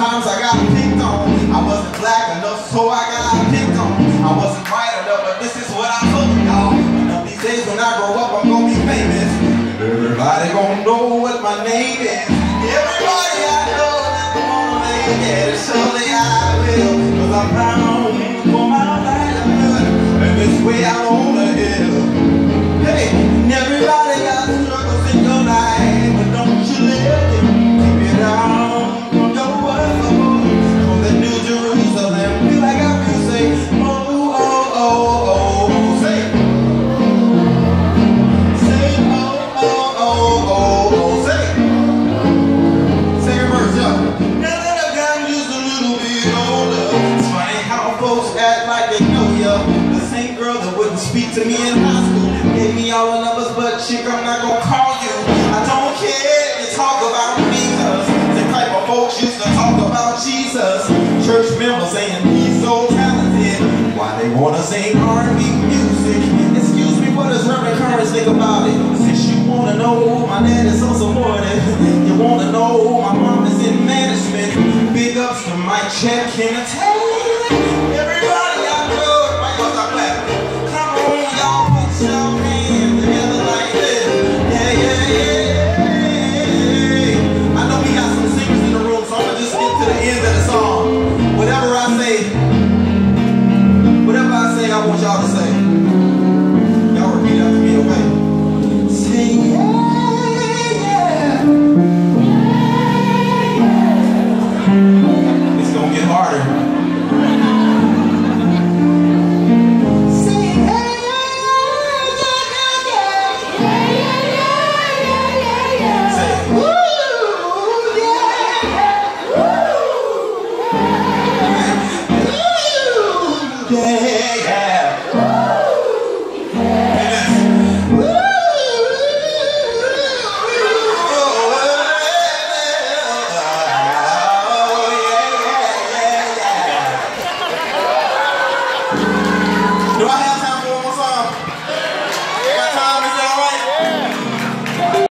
sometimes I got picked on. I wasn't black enough, so I got picked on. I wasn't white enough, but this is what I told y'all. These days when I grow up, I'm gonna be famous. Everybody gonna know what my name is. I will, cause I'm bound for my livelihood. And this way out on to me in high school gave me all the numbers, but chick, I'm not gonna call you. I don't care if you talk about Jesus. The type of folks used to talk about Jesus. Church members saying he's so talented. Why they wanna sing R&B music? Excuse me, what does Reverend Currence think about it? Since you wanna know my dad is so supportive, you wanna know my mom is in management. Big ups to Mike Check, can I gonna